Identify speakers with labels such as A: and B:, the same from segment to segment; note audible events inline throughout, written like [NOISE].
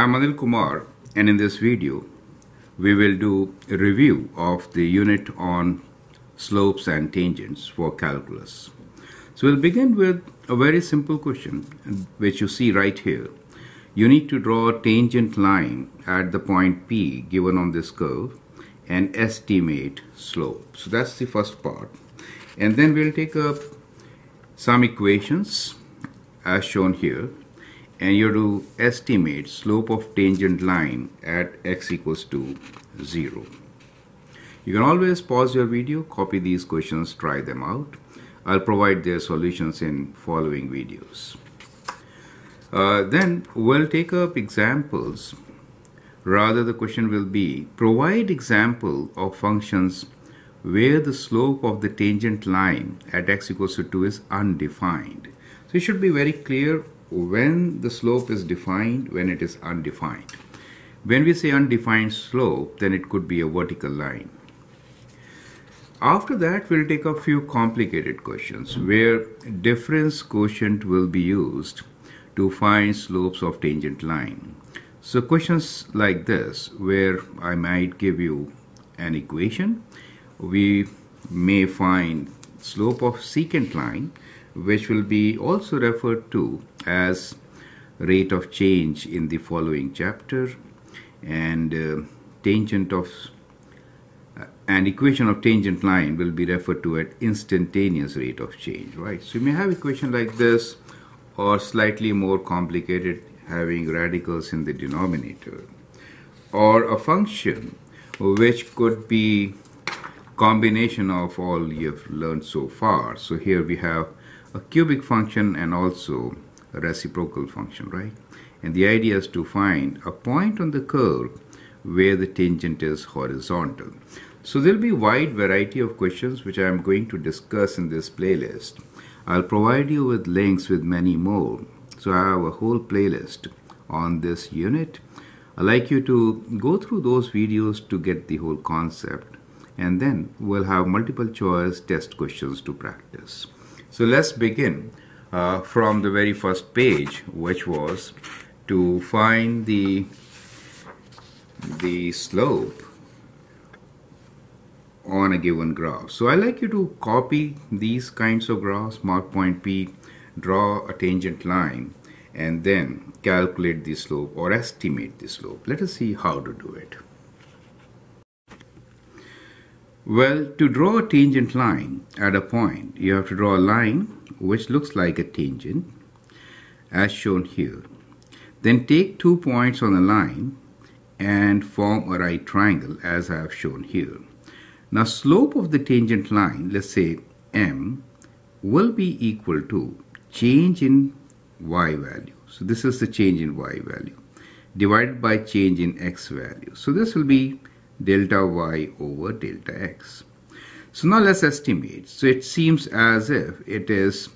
A: I'm Anil Kumar and in this video we will do a review of the unit on slopes and tangents for calculus. So we'll begin with a very simple question which you see right here. You need to draw a tangent line at the point P given on this curve and estimate slope. So that's the first part. And then we'll take up some equations as shown here and you have to estimate slope of tangent line at x equals to 0. You can always pause your video, copy these questions, try them out. I'll provide their solutions in following videos. Uh, then we'll take up examples. Rather, the question will be provide example of functions where the slope of the tangent line at x equals to 2 is undefined. So it should be very clear when the slope is defined, when it is undefined. When we say undefined slope, then it could be a vertical line. After that, we'll take a few complicated questions where difference quotient will be used to find slopes of tangent line. So questions like this, where I might give you an equation, we may find slope of secant line, which will be also referred to as rate of change in the following chapter and uh, tangent of uh, an equation of tangent line will be referred to at instantaneous rate of change right? So you may have equation like this or slightly more complicated having radicals in the denominator or a function which could be combination of all you've learned so far. So here we have a cubic function and also reciprocal function, right? And the idea is to find a point on the curve where the tangent is horizontal. So there'll be wide variety of questions which I'm going to discuss in this playlist. I'll provide you with links with many more. So I have a whole playlist on this unit. I'd like you to go through those videos to get the whole concept and then we'll have multiple choice test questions to practice. So let's begin uh, from the very first page, which was to find the the slope on a given graph. So I like you to copy these kinds of graphs, mark point P, draw a tangent line, and then calculate the slope or estimate the slope. Let us see how to do it. Well, to draw a tangent line at a point, you have to draw a line which looks like a tangent as shown here. Then take two points on the line and form a right triangle as I have shown here. Now slope of the tangent line, let's say m, will be equal to change in y value. So this is the change in y value divided by change in x value. So this will be delta y over delta x. So now let's estimate. So it seems as if it is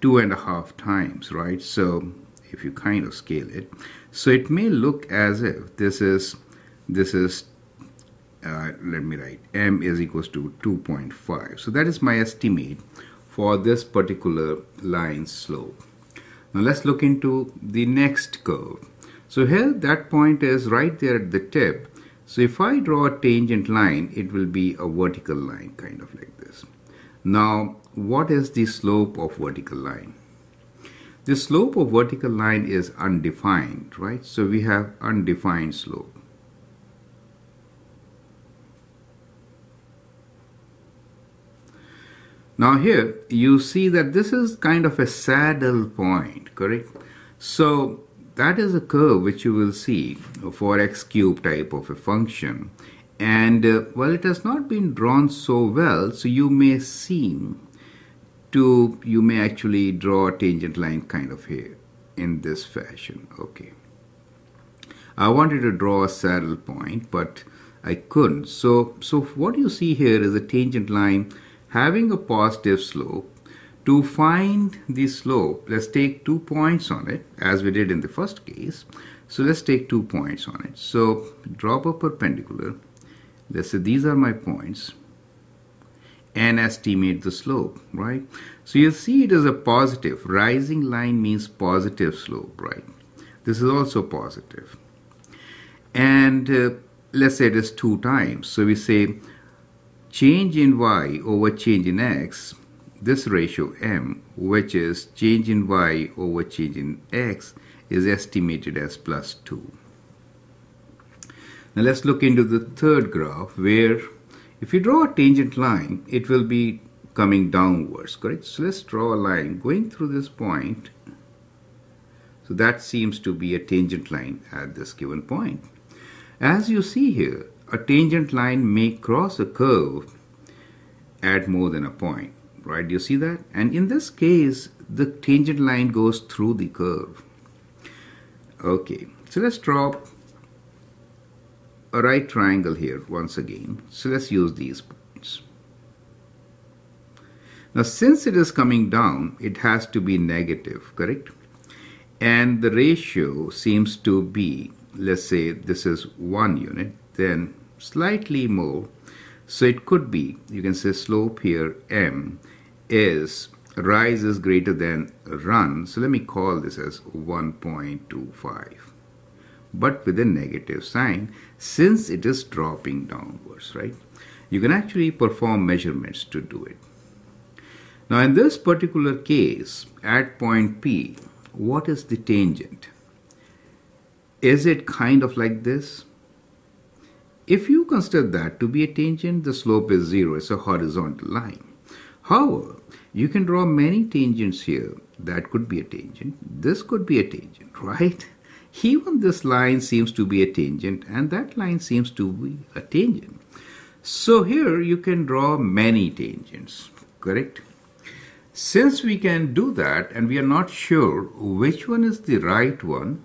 A: two and a half times, right? So if you kind of scale it, so it may look as if this is, this is, uh, let me write, m is equals to 2.5. So that is my estimate for this particular line slope. Now let's look into the next curve. So here that point is right there at the tip so if I draw a tangent line, it will be a vertical line, kind of like this. Now, what is the slope of vertical line? The slope of vertical line is undefined, right? So we have undefined slope. Now here, you see that this is kind of a saddle point, correct? So that is a curve which you will see for x cube type of a function. And uh, well, it has not been drawn so well, so you may seem to, you may actually draw a tangent line kind of here in this fashion. Okay. I wanted to draw a saddle point, but I couldn't. So, so what you see here is a tangent line having a positive slope to find the slope, let's take two points on it, as we did in the first case. So let's take two points on it. So drop a perpendicular. Let's say these are my points and estimate the slope, right? So you see it is a positive. Rising line means positive slope, right? This is also positive. And uh, let's say it is 2 times. So we say change in y over change in x, this ratio m, which is change in y over change in x, is estimated as plus 2. Now let's look into the third graph where if you draw a tangent line, it will be coming downwards, correct? So let's draw a line going through this point. So that seems to be a tangent line at this given point. As you see here, a tangent line may cross a curve at more than a point, right? Do you see that? And in this case, the tangent line goes through the curve. Okay, so let's draw a right triangle here once again. So let's use these points. Now since it is coming down, it has to be negative, correct? And the ratio seems to be, let's say this is one unit, then slightly more. So it could be, you can say slope here, m, is rise is greater than run. So let me call this as 1.25 but with a negative sign since it is dropping downwards, right? You can actually perform measurements to do it. Now in this particular case, at point P, what is the tangent? Is it kind of like this? If you consider that to be a tangent, the slope is zero, it's a horizontal line. However, you can draw many tangents here. That could be a tangent. This could be a tangent, right? [LAUGHS] Even this line seems to be a tangent and that line seems to be a tangent. So here you can draw many tangents, correct? Since we can do that and we are not sure which one is the right one,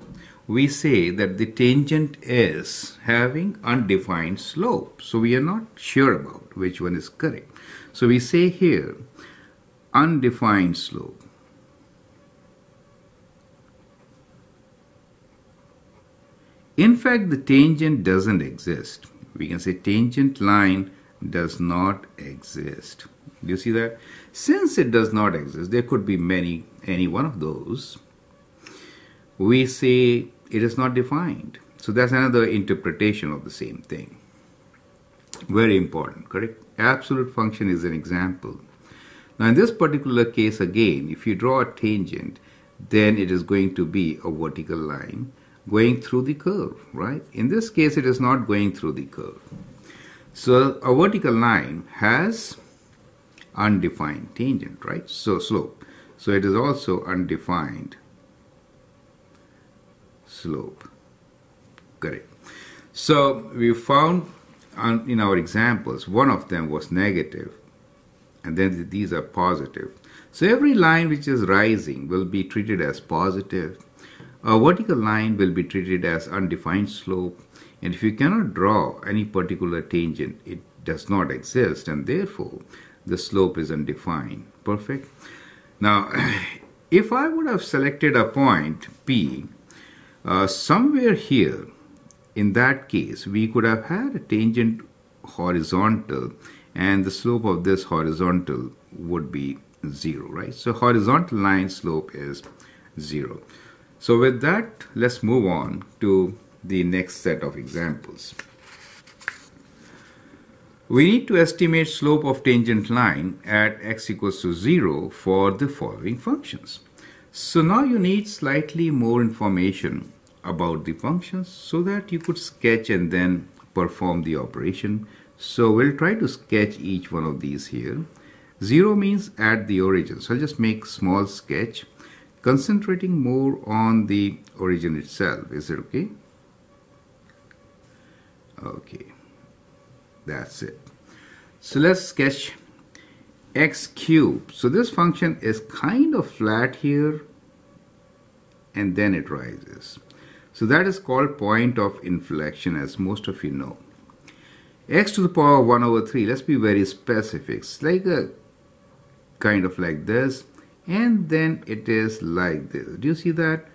A: we say that the tangent is having undefined slope. So we are not sure about which one is correct. So we say here undefined slope. In fact, the tangent doesn't exist. We can say tangent line does not exist. Do you see that? Since it does not exist, there could be many, any one of those. We say it is not defined. So that's another interpretation of the same thing. Very important, correct? Absolute function is an example. Now in this particular case again, if you draw a tangent, then it is going to be a vertical line going through the curve, right? In this case, it is not going through the curve. So a vertical line has undefined tangent, right? So slope. So it is also undefined slope. Correct. So we found uh, in our examples, one of them was negative, and then these are positive. So every line which is rising will be treated as positive a vertical line will be treated as undefined slope and if you cannot draw any particular tangent, it does not exist and therefore the slope is undefined. Perfect. Now, [CLEARS THROAT] if I would have selected a point P uh, somewhere here, in that case, we could have had a tangent horizontal and the slope of this horizontal would be zero, right? So horizontal line slope is zero. So with that, let's move on to the next set of examples. We need to estimate slope of tangent line at x equals to 0 for the following functions. So now you need slightly more information about the functions so that you could sketch and then perform the operation. So we'll try to sketch each one of these here. 0 means at the origin. So I'll just make small sketch concentrating more on the origin itself. Is it okay? Okay, that's it. So let's sketch x cubed. So this function is kind of flat here and then it rises. So that is called point of inflection as most of you know. X to the power 1 over 3, let's be very specific. It's like a kind of like this and then it is like this. Do you see that?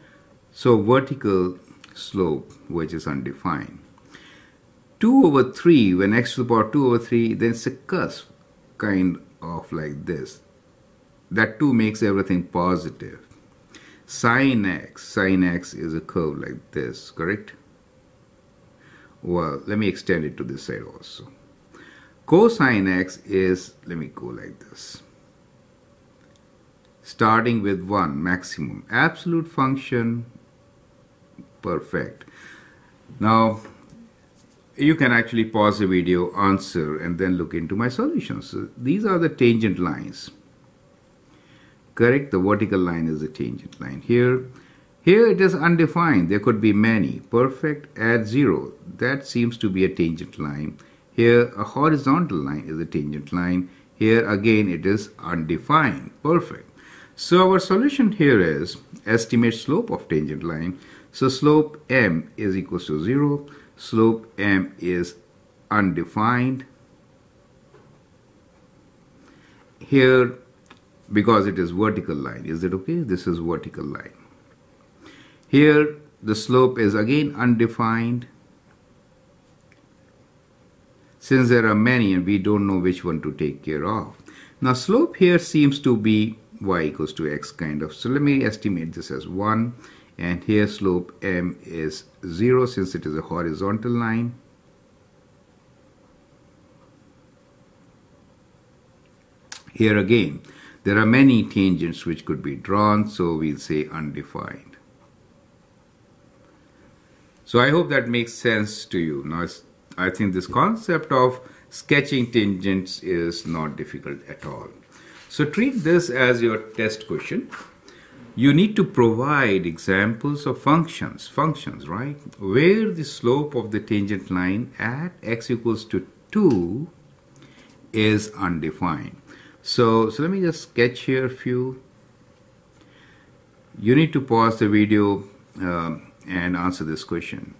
A: So vertical slope which is undefined. 2 over 3, when x to the power 2 over 3, then it's a cusp kind of like this. That 2 makes everything positive. Sine x, sine x is a curve like this, correct? Well, let me extend it to this side also. Cosine x is, let me go like this. Starting with 1, maximum. Absolute function, perfect. Now, you can actually pause the video, answer, and then look into my solutions. So these are the tangent lines. Correct? The vertical line is the tangent line. Here, here it is undefined. There could be many. Perfect, at 0. That seems to be a tangent line. Here, a horizontal line is a tangent line. Here, again, it is undefined. Perfect. So our solution here is estimate slope of tangent line. So slope m is equals to 0 slope m is undefined. Here, because it is vertical line, is it okay? This is vertical line. Here, the slope is again undefined. Since there are many and we don't know which one to take care of. Now, slope here seems to be y equals to x kind of. So let me estimate this as 1 and here slope m is 0 since it is a horizontal line. Here again, there are many tangents which could be drawn, so we'll say undefined. So I hope that makes sense to you. Now, I think this concept of sketching tangents is not difficult at all. So treat this as your test question you need to provide examples of functions, functions, right? Where the slope of the tangent line at x equals to 2 is undefined. So, so let me just sketch here a few. You need to pause the video um, and answer this question.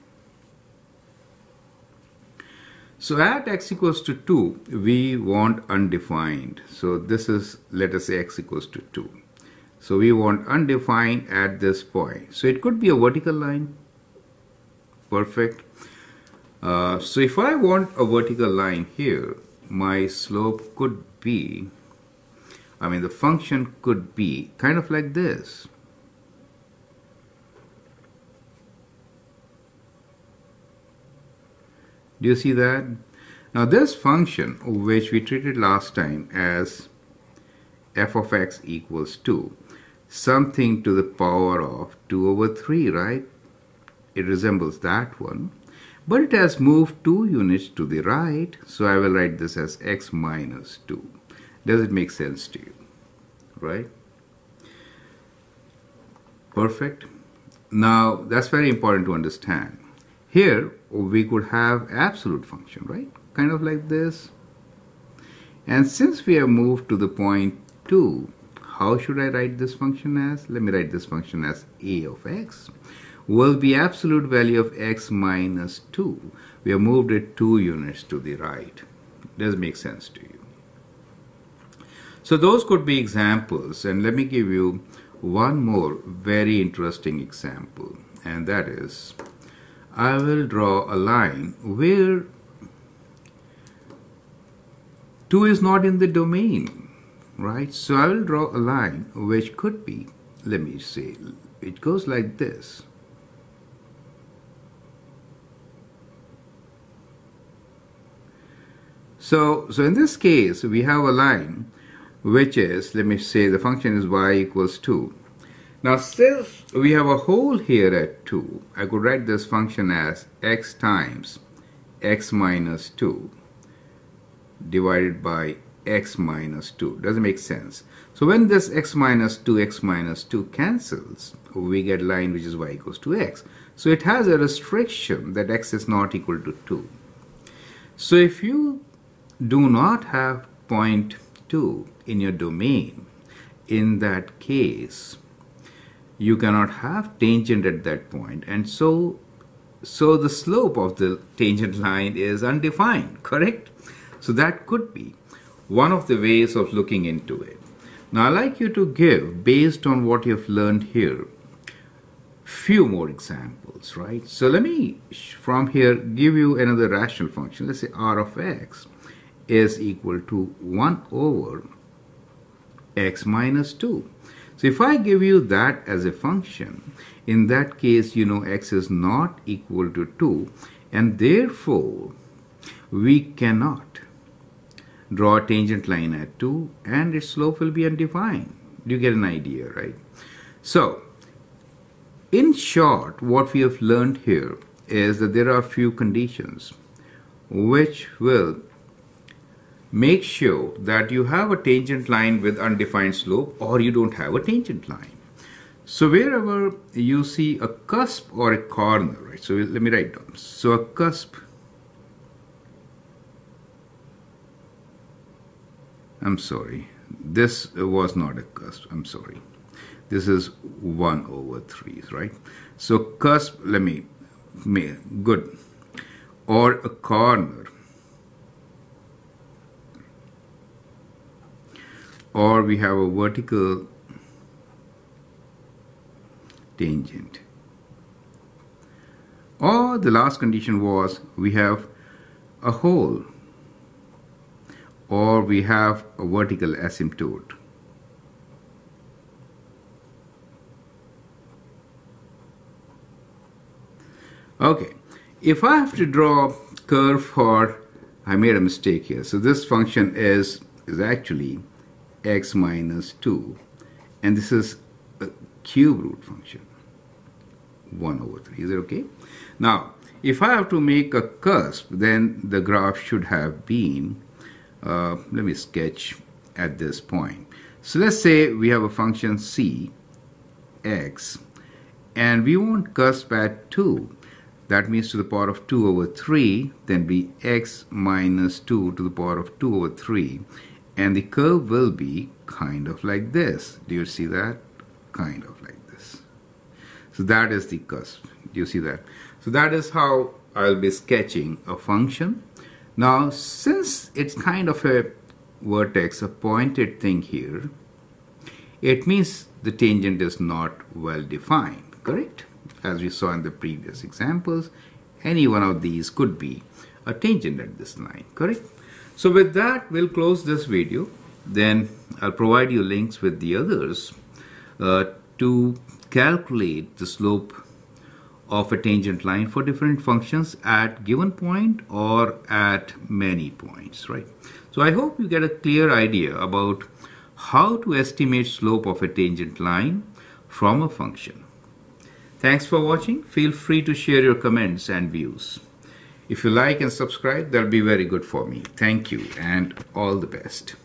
A: So at x equals to 2, we want undefined. So this is, let us say x equals to 2. So we want undefined at this point. So it could be a vertical line. Perfect. Uh, so if I want a vertical line here, my slope could be, I mean the function could be kind of like this. Do you see that? Now this function, which we treated last time as f of x equals 2, something to the power of 2 over 3, right? It resembles that one. But it has moved 2 units to the right, so I will write this as x minus 2. Does it make sense to you? Right? Perfect. Now, that's very important to understand. Here, we could have absolute function, right? Kind of like this. And since we have moved to the point 2, how should I write this function as? Let me write this function as a of x will be absolute value of x minus 2. We have moved it 2 units to the right. Does make sense to you? So those could be examples and let me give you one more very interesting example and that is I will draw a line where 2 is not in the domain right? So I will draw a line which could be, let me say, it goes like this. So, so in this case, we have a line which is, let me say, the function is y equals 2. Now, since we have a hole here at 2, I could write this function as x times x minus 2 divided by x minus 2. Doesn't make sense. So when this x minus 2, x minus 2 cancels, we get line which is y equals to x. So it has a restriction that x is not equal to 2. So if you do not have point 2 in your domain, in that case, you cannot have tangent at that. And so, so the slope of the tangent line is undefined, correct? So that could be one of the ways of looking into it. Now, I'd like you to give, based on what you've learned here, few more examples, right? So let me, from here, give you another rational function. Let's say r of x is equal to 1 over x minus 2. So if I give you that as a function, in that case, you know x is not equal to 2, and therefore we cannot draw a tangent line at 2 and its slope will be undefined. Do you get an idea, right? So, in short, what we have learned here is that there are few conditions which will make sure that you have a tangent line with undefined slope or you don't have a tangent line. So wherever you see a cusp or a corner, right? So let me write down. So a cusp, I'm sorry, this was not a cusp, I'm sorry. This is 1 over 3, right? So cusp, let me, good, or a corner or we have a vertical tangent. Or the last condition was we have a hole or we have a vertical asymptote. Okay, if I have to draw curve for, I made a mistake here. So this function is, is actually x minus 2 and this is a cube root function. 1 over 3 is it okay? Now if I have to make a cusp then the graph should have been uh, let me sketch at this point. So let's say we have a function c x and we want cusp at 2 that means to the power of 2 over 3 then be x minus 2 to the power of 2 over 3 and the curve will be kind of like this. Do you see that? Kind of like this. So that is the cusp. Do you see that? So that is how I'll be sketching a function. Now, since it's kind of a vertex, a pointed thing here, it means the tangent is not well defined, correct? As we saw in the previous examples, any one of these could be a tangent at this line, correct? So with that, we'll close this video. Then I'll provide you links with the others uh, to calculate the slope of a tangent line for different functions at given point or at many points, right? So I hope you get a clear idea about how to estimate slope of a tangent line from a function. Thanks for watching. Feel free to share your comments and views. If you like and subscribe, that'll be very good for me. Thank you and all the best.